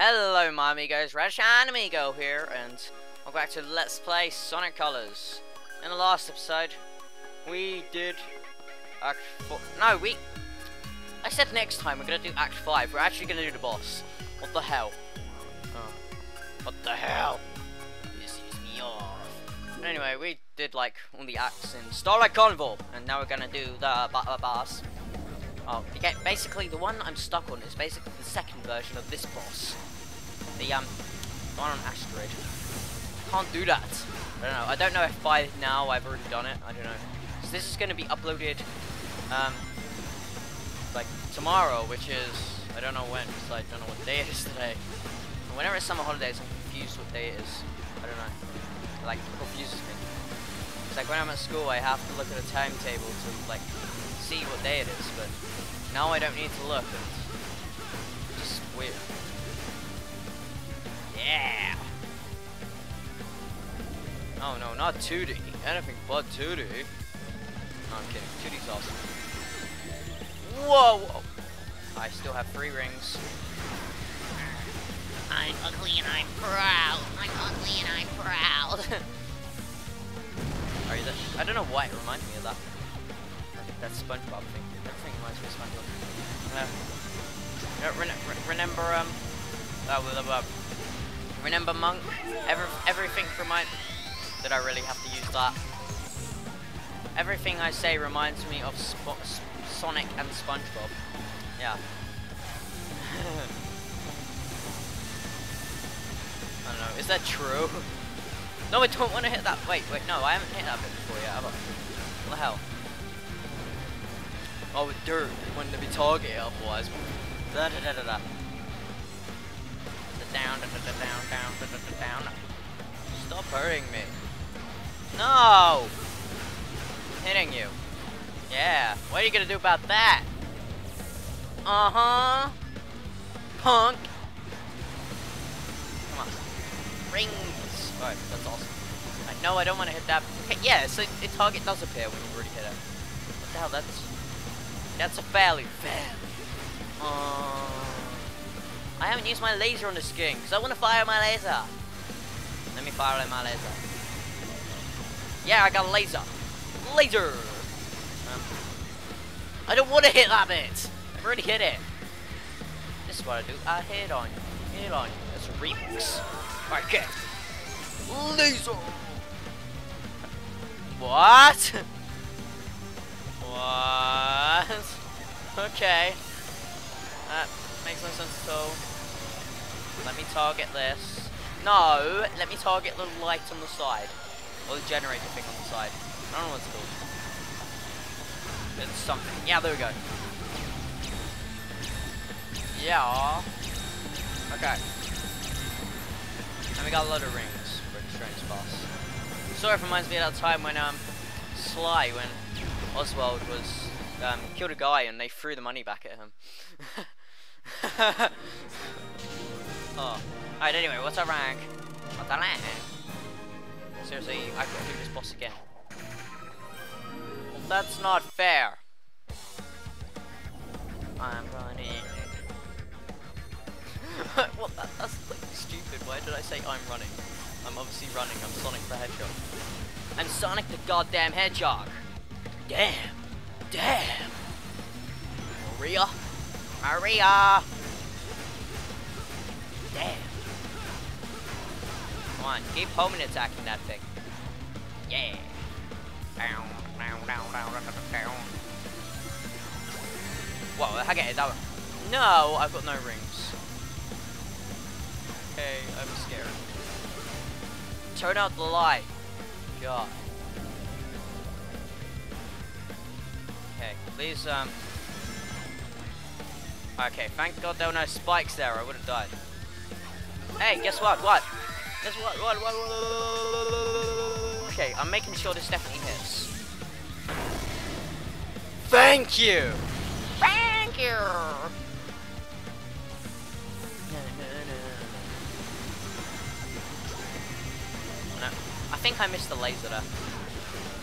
Hello my amigos, RadiShine Amigo here, and welcome back to Let's Play Sonic Colors. In the last episode, we did Act 4, no, we, I said next time we're gonna do Act 5, we're actually gonna do the boss. What the hell? Oh. What the hell? This is me off. Anyway, we did like all the acts in Starlight Carnival, and now we're gonna do the boss. Oh, okay, basically the one I'm stuck on is basically the second version of this boss. The, um, one on Asteroid. Can't do that. I don't know. I don't know if by now I've already done it. I don't know. So this is going to be uploaded, um, like tomorrow, which is, I don't know when, because I don't know what day it is today. And whenever it's summer holidays, I'm confused what day it is. I don't know. It, like, it confuses me. It's like when I'm at school, I have to look at a timetable to, like, see what day it is, but now I don't need to look. It's just weird. Yeah. Oh no, not 2D. Anything but 2D. No, I'm kidding. 2D's awesome. Whoa, whoa. I still have three rings. I'm ugly and I'm proud. I'm ugly and I'm proud. Are you the I don't know why it reminds me of that. That's SpongeBob thing. Everything reminds me of SpongeBob. Uh, re re remember um, uh, blah, blah, blah. remember Monk? Every everything remind. Did I really have to use that? Everything I say reminds me of Sp Sonic and SpongeBob. Yeah. I don't know. Is that true? No, I don't want to hit that. Wait, wait, no, I haven't hit that bit before yet? What the hell? Oh, with dirt. It wouldn't be target otherwise. Da da da da da. Down, da da da down, down, da da da down. Stop hurting me. No! I'm hitting you. Yeah. What are you gonna do about that? Uh huh. Punk. Come on. Rings. Alright, that's awesome. I, no, I don't want to hit that. Okay, yeah, so the target does appear when you already hit it. What the hell? That's that's a failure. fair. Uh, I haven't used my laser on the skin because I want to fire my laser. Let me fire my laser. Yeah, I got a laser. Laser. Um, I don't want to hit that bit. I've already hit it. This is what I do. I hit on you. Hit on you. That's a remix. Okay. Laser. What? What? Okay. That makes no sense at all. Let me target this. No, let me target the light on the side. Or the generator thing on the side. I don't know what it's called. It's something. Yeah, there we go. Yeah. Okay. And we got a lot of rings for strange boss. Sort of reminds me of that time when um Sly when Oswald was um, killed a guy and they threw the money back at him. oh. Alright, anyway, what's our rank? What's our rank? Seriously, got to do this boss again. Well, that's not fair. I'm running. well, that, that's like stupid. Why did I say I'm running? I'm obviously running. I'm Sonic the Hedgehog. I'm Sonic the goddamn Hedgehog. Damn. Damn. Maria. Maria. Damn. Come on, keep homing attacking that thing. Yeah. Down, down, down, down, down, down. Whoa, I get it. That no, I've got no rings. Okay, I'm scared. Turn out the light. God. Okay, please, um... Okay, thank God there were no spikes there, I would have died. Hey, guess what? What? Guess what? What? What? what? Okay, I'm making sure this definitely hits. Thank you! Thank you. No, I think I missed the laser there.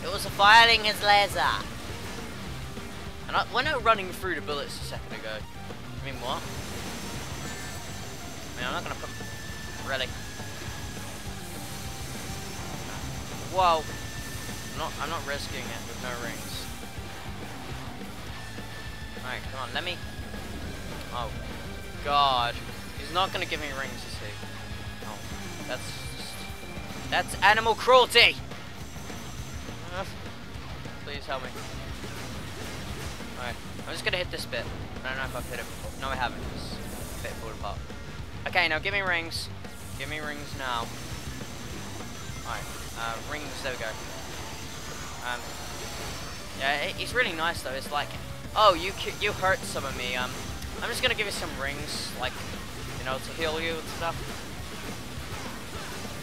It was firing his laser. And I, I was running through the bullets a second ago, I mean what? I mean, I'm not gonna put... Really? Whoa. I'm not, I'm not risking it with no rings. Alright, come on, let me... Oh, God. He's not gonna give me rings, is he? Oh, that's just... That's animal cruelty! Please help me. I'm just gonna hit this bit. I don't know if I've hit it before. No, I haven't. It's bit pulled apart. Okay, now give me rings. Give me rings now. Alright, uh, rings, there we go. Um, yeah, he's really nice though. It's like, oh, you you hurt some of me. Um, I'm just gonna give you some rings, like, you know, to heal you and stuff.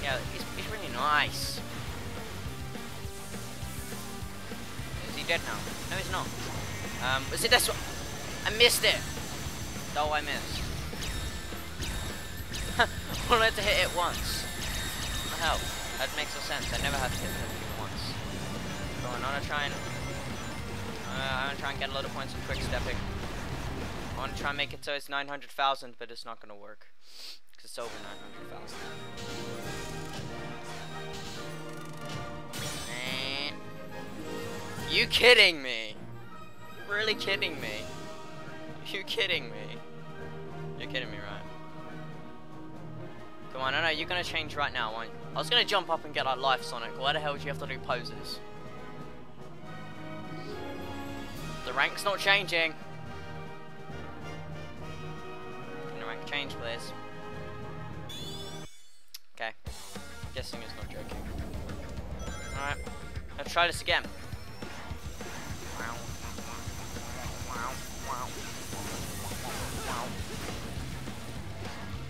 Yeah, he's, he's really nice. Dead now? No, he's not. Um, was it this one? I missed it. Oh, I missed. I wanted to hit it once. What the hell? That makes no sense. I never have to hit it once. On, I'm gonna try and... Uh, I'm gonna try and get a lot of points with quick stepping. I wanna try and make it so it's 900,000, but it's not gonna work. Because it's over 900,000. You kidding me? You Really kidding me? You kidding me? You're kidding me, right? Come on, I know you're gonna change right now, aren't you? I was gonna jump up and get like Life Sonic. Why the hell do you have to do poses? The rank's not changing. Can the rank change, please? Okay. Guessing it's not joking. Alright. Let's try this again.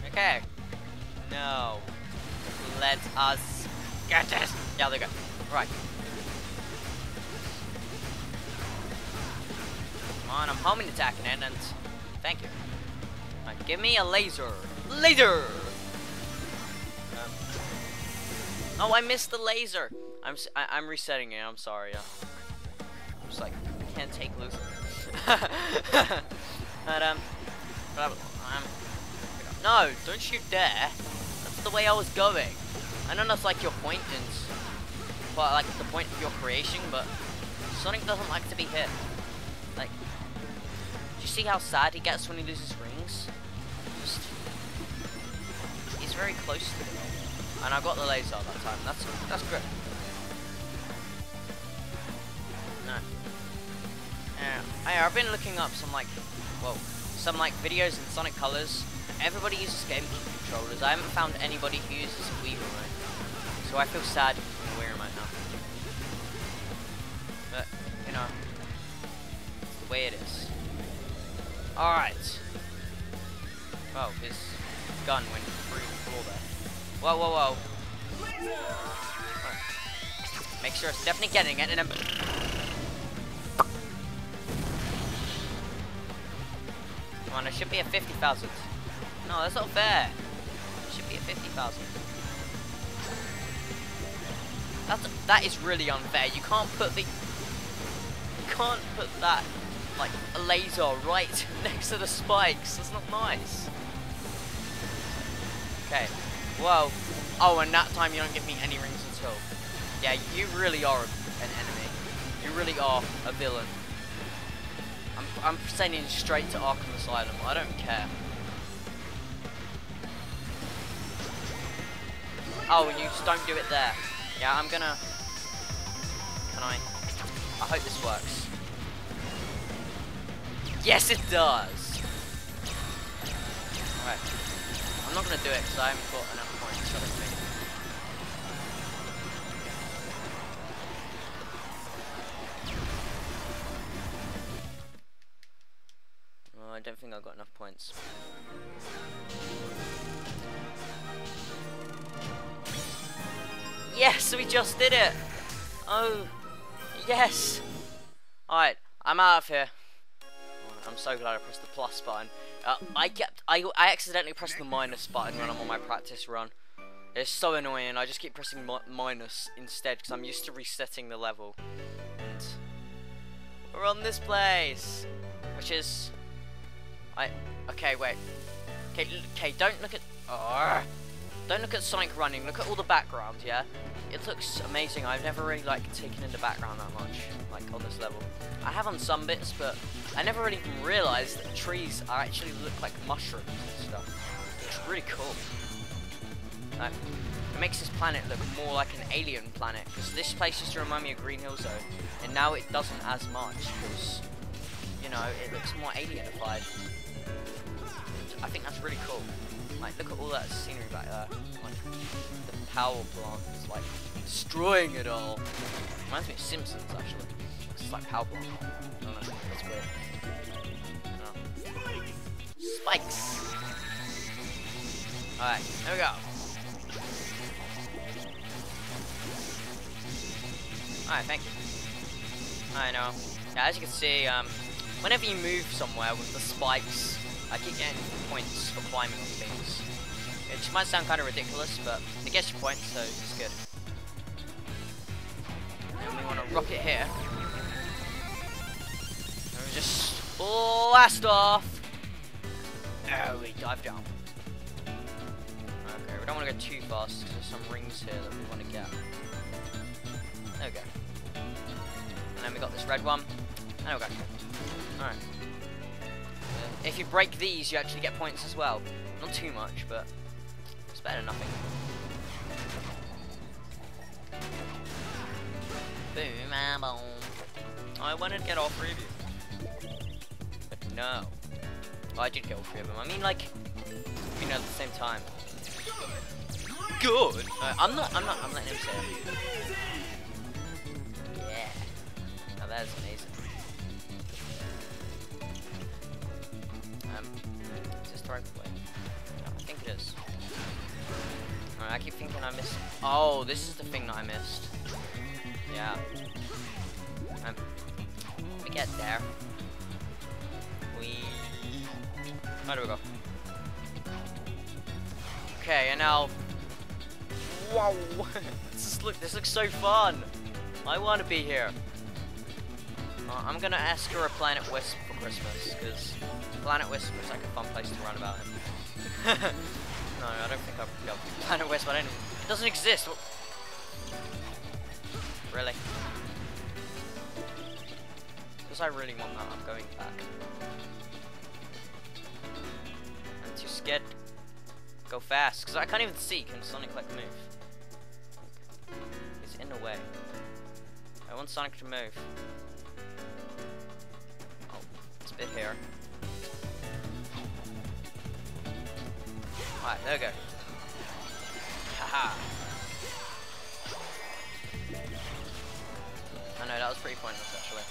Okay. No. Let us get it. Yeah, we go. Right. Come on, I'm homing attacking it, and thank you. Right, give me a laser. Laser! Um, oh, I missed the laser. I'm I, am i am resetting it. I'm sorry. I'm just like I can't take losing. but um, but um, no, don't shoot there. That's the way I was going. I know that's like your point and but like it's the point of your creation, but Sonic doesn't like to be hit. Like, do you see how sad he gets when he loses rings? Just, he's very close to it. And I got the laser that time. That's that's good. Yeah, I, I've been looking up some like, well, some like videos in Sonic Colors. Everybody uses GameCube controllers. I haven't found anybody who uses a Wii remote. So I feel sad in Wii remote now. But, you know, it's the way it is. Alright. Oh, his gun went through the floor there. Whoa, whoa, whoa. Right. Make sure it's definitely getting it, and then... on, it should be a 50,000. No, that's not fair. It should be a 50,000. That's that is really unfair. You can't put the you can't put that like laser right next to the spikes. That's not nice. Okay. Whoa. Oh, and that time you don't give me any rings at all. Yeah, you really are an enemy. You really are a villain. I'm I'm sending straight to Arkham Asylum. I don't care. Oh, you just don't do it there. Yeah, I'm gonna... Can I? I hope this works. Yes, it does! Alright. I'm not gonna do it because I haven't got enough points, I don't think. I've got enough points. Yes, we just did it. Oh, yes. Alright, I'm out of here. I'm so glad I pressed the plus button. Uh, I kept, I, I accidentally pressed the minus button when I'm on my practice run. It's so annoying. I just keep pressing mi minus instead because I'm used to resetting the level. And we're on this place, which is, I, okay, wait. Okay, okay, don't look at. Don't look at Sonic running. Look at all the background. Yeah, it looks amazing. I've never really like taken in the background that much, like on this level. I have on some bits, but I never really realised that trees actually look like mushrooms and stuff. It's really cool. Like, it makes this planet look more like an alien planet because this place used to remind me of Green Hill Zone, and now it doesn't as much because you know it looks more alienified. I think that's really cool. Like, look at all that scenery back there. Like, the power plant is like destroying it all. Reminds me of Simpsons actually. It's like power plant. I don't know. That's weird. No. Spikes. Alright, there we go. Alright, thank you. I know. Yeah, as you can see, um, whenever you move somewhere with the spikes, I keep getting points for climbing on things. Which might sound kind of ridiculous, but it gets your points, so it's good. And we want to rocket here. And we just blast off. Oh, we dive down. Okay, we don't want to go too fast because there's some rings here that we want to get. There we go. And then we got this red one. And. Alright. Uh, if you break these, you actually get points as well. Not too much, but it's better than nothing. Boom, boom. I wanted to get all three of you. But no. Well, I did get all three of them. I mean, like, you know, at the same time. Good. Uh, I'm not. I'm not. I'm letting him say it. Yeah. Now that is amazing. Way? No, I think it is. I keep thinking I missed. Oh, this is the thing that I missed. Yeah. Um, me get there. We. Where do we go? Okay, and now. Wow! this look. This looks so fun. I want to be here. Uh, I'm gonna ask her a Planet Wisp Christmas because Planet Wisp looks like a fun place to run about in. no, I don't think I've got Planet Wisp. I don't. It doesn't exist. Really? Because I really want that, I'm going back. I'm too scared. Go fast, because I can't even see. Can Sonic like move? He's in the way. I want Sonic to move. Bit here. Alright, there we go. Haha. I know, that was pretty pointless actually.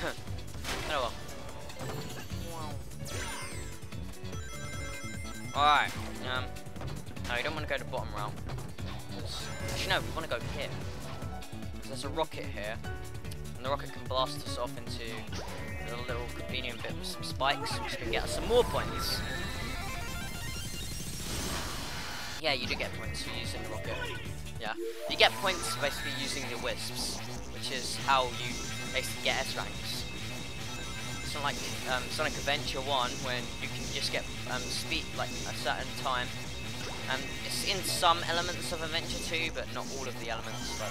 oh well. Alright, um, no, you don't want to go to bottom route. Actually, no, we want to go here. There's a rocket here, and the rocket can blast us off into a little convenient bit with some spikes, which can get us some more points. Yeah, you do get points for using the rocket. Yeah, you get points basically using the wisps, which is how you basically get S ranks. It's not like um, Sonic Adventure 1 when you can just get um, speed like a certain time. Um, it's in some elements of Adventure 2, but not all of the elements. But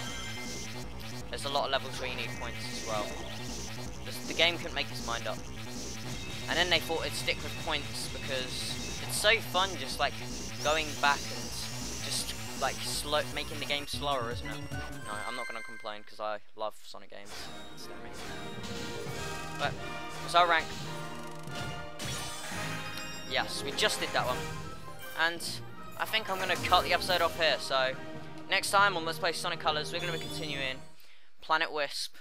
there's a lot of levels where you need points as well. The game couldn't make its mind up. And then they thought it'd stick with points because it's so fun just like going back and just like slow, making the game slower, isn't it? No, I'm not gonna complain because I love Sonic games. But it's our rank. Yes, we just did that one, and I think I'm gonna cut the episode off here. So next time on Let's Play Sonic Colors, we're gonna be continuing Planet Wisp.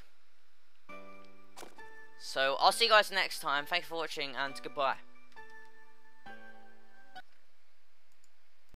So I'll see you guys next time. Thank you for watching, and goodbye.